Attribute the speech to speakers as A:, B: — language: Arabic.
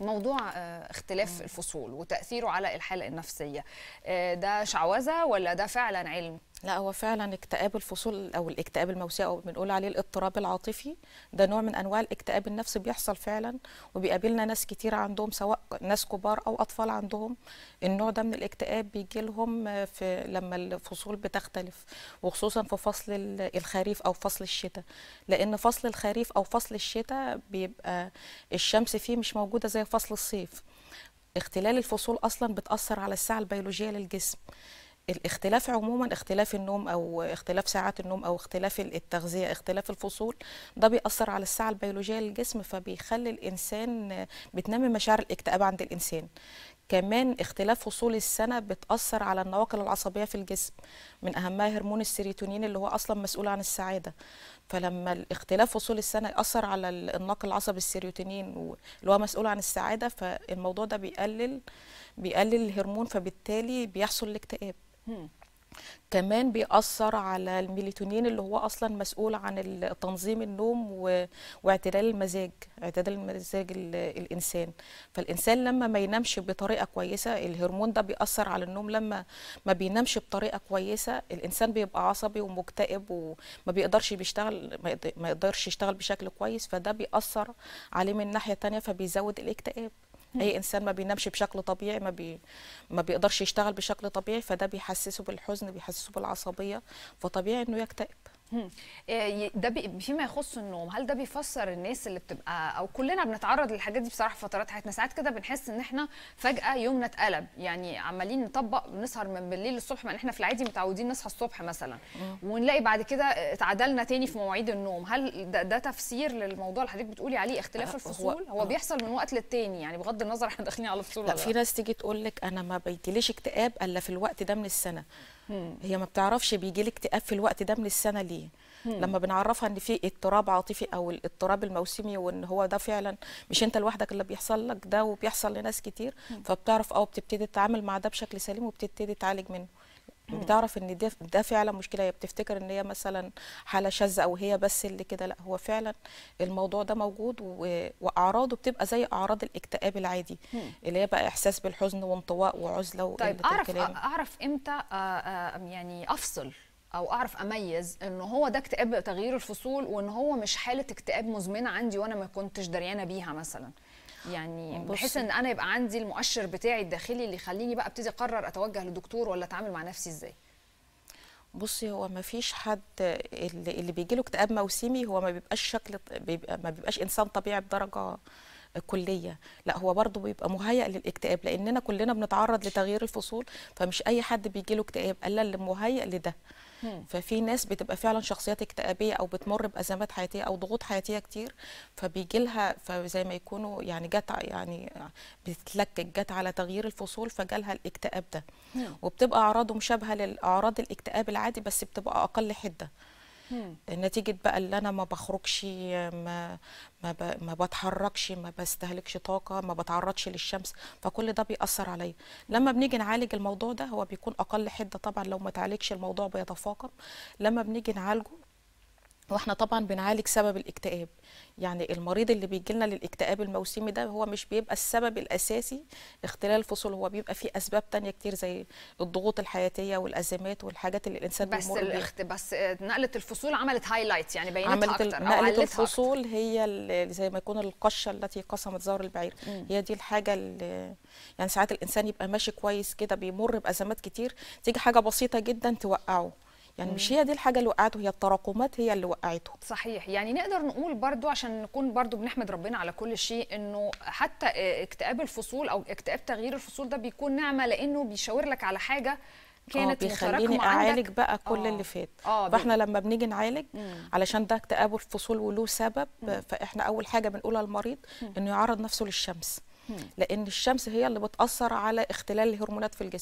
A: موضوع آه، اختلاف الفصول وتأثيره على الحالة النفسية. آه، ده شعوذة ولا ده فعلا علم؟
B: لا هو فعلا اكتئاب الفصول أو الاكتئاب الموسمي أو بنقول عليه الاضطراب العاطفي. ده نوع من أنواع الاكتئاب النفسي بيحصل فعلا وبيقابلنا ناس كتير عندهم سواء ناس كبار أو أطفال عندهم. النوع ده من الاكتئاب بيجي لهم في لما الفصول بتختلف وخصوصا في فصل ال- الخريف أو فصل الشتاء. لأن فصل الخريف أو فصل الشتاء بيبقى الشمس فيه مش موجودة زي فصل الصيف. اختلال الفصول أصلا بتأثر على الساعة البيولوجية للجسم. الاختلاف عموما اختلاف النوم أو اختلاف ساعات النوم أو اختلاف التغذية اختلاف الفصول ده بيأثر على الساعة البيولوجية للجسم فبيخلي الإنسان بتنمي مشاعر الاكتئاب عند الإنسان. كمان اختلاف فصول السنة بتأثر على النواقل العصبية في الجسم من أهمها هرمون السيروتونين اللي هو أصلا مسؤول عن السعادة. فلما الاختلاف فصول السنة يأثر على الناقل العصبي السيروتونين اللي هو مسؤول عن السعادة فالموضوع ده بيقلل بيقلل الهرمون فبالتالي بيحصل الاكتئاب. كمان بيأثر على الميلاتونين اللي هو أصلا مسؤول عن تنظيم النوم. واعتدال المزاج اعتدال المزاج ال... الإنسان. فالإنسان لما ما ينامش بطريقة كويسة الهرمون ده بيأثر على النوم. لما ما بينامش بطريقة كويسة الإنسان بيبقى عصبي ومكتئب وما بيقدرش بيشتغل ما يقدرش يشتغل بشكل كويس. فده بيأثر عليه من ناحية تانية فبيزود الاكتئاب. أي إنسان ما بينامش بشكل طبيعي ما بي ما بيقدرش يشتغل بشكل طبيعي فده بيحسسه بالحزن بيحسسه بالعصبية فطبيعي إنه يكتئب.
A: ده بي- فيما يخص النوم هل ده بيفسر الناس اللي بتبقى أو كلنا بنتعرض للحاجات دي بصراحة في فترات حياتنا؟ ساعات كده بنحس إن إحنا فجأة يومنا اتقلب يعني عمالين نطبق بنسهر من بالليل للصبح ما إحنا في العادي متعودين نصحى الصبح مثلا. ونلاقي بعد كده اتعدلنا تاني في مواعيد النوم. هل ده, ده تفسير للموضوع اللي حضرتك بتقولي عليه اختلاف
B: آه، هو-
A: الفصول؟ هو,
B: آه.
A: بيحصل من وقت للتاني يعني بغض النظر إحنا داخلين على فصول
B: لا في ناس تيجي تقول لك أنا ما بيجيليش اكتئاب إلا في الوقت ده من السنة. هي ما بتعرفش بيجي لي اكتئاب في الوقت ده من السنة ليه. لما بنعرفها ان في اضطراب عاطفي أو الاضطراب الموسمي وان هو ده فعلا مش انت لوحدك اللي بيحصل لك ده وبيحصل لناس كتير فبتعرف أو بتبتدي تتعامل مع ده بشكل سليم وبتبتدي تعالج منه. بتعرف إن ده ده فعلا مشكلة. هي بتفتكر إن هي مثلا حالة شاذة أو هي بس اللي كده. لأ هو فعلا الموضوع ده موجود. وأعراضه بتبقى زي أعراض الاكتئاب العادي اللي هي بقى إحساس بالحزن وانطواء وعزلة
A: طيب أعرف
B: الكلام.
A: أعرف إمتى يعني أفصل أو أعرف أميز إن هو ده اكتئاب تغيير الفصول وإن هو مش حالة اكتئاب مزمنة عندي وأنا ما كنتش دريانة بيها مثلا. يعني بحيث. إن أنا يبقى عندي المؤشر بتاعي الداخلي اللي يخليني بقى أبتدي أقرر أتوجه لدكتور ولا أتعامل مع نفسي إزاي
B: بصي هو ما فيش حد اللي, اللي بيجي له اكتئاب موسمي هو ما بيبقاش شكل بيبقى ما بيبقاش إنسان طبيعي بدرجة كليه لا هو برضه بيبقى مهيأ للاكتئاب لأننا كلنا بنتعرض لتغيير الفصول فمش أي حد بيجي له اكتئاب إلا اللي مهيأ لده. ففي ناس بتبقى فعلا شخصيات اكتئابية أو بتمر بأزمات حياتية أو ضغوط حياتية كتير فبيجي لها فزي ما يكونوا يعني جت يعني بتتلكك جت على تغيير الفصول فجالها الاكتئاب ده. وبتبقى أعراضه مشابهة لاعراض الاكتئاب العادي بس بتبقى أقل حدة. نتيجة بقى اللي أنا ما بخرجش ما ما, ب... ما بتحركش ما بستهلكش طاقة ما بتعرضش للشمس فكل ده بيأثر عليا. لما بنيجي نعالج الموضوع ده هو بيكون أقل حدة طبعا لو ما تعالجش الموضوع بيتفاقم. لما بنيجي نعالجه وإحنا طبعا بنعالج سبب الاكتئاب. يعني المريض اللي بيجي لنا للاكتئاب الموسمي ده هو مش بيبقى السبب الأساسي اختلال الفصول هو بيبقى فيه أسباب تانية كتير زي الضغوط الحياتية والأزمات والحاجات اللي الإنسان
A: بس
B: بيمر بيها.
A: الاخت... بس نقلة الفصول عملت هايلايت يعني بينتها
B: عملت
A: أكتر أكتر.
B: الفصول هي زي ما يكون القشة التي قسمت ظهر البعير. هي دي الحاجة اللي يعني ساعات الإنسان يبقى ماشي كويس كده بيمر بأزمات كتير. تيجي حاجة بسيطة جدا توقعه. يعني مش هي دي الحاجة اللي وقعته هي التراكمات هي اللي وقعته.
A: صحيح. يعني نقدر نقول برضو عشان نكون برضو بنحمد ربنا على كل شيء إنه حتى اكتئاب الفصول أو اكتئاب تغيير الفصول ده بيكون نعمة لإنه بيشاور لك على حاجة
B: آه
A: كانت
B: بيخليني
A: متراكمة أعالج
B: بقى كل
A: آه.
B: اللي فات.
A: بي-
B: فإحنا لما بنيجي نعالج علشان ده اكتئاب الفصول وله سبب فإحنا أول حاجة بنقولها للمريض إنه يعرض نفسه للشمس. لأن الشمس هي اللي بتأثر على اختلال الهرمونات في الجسم.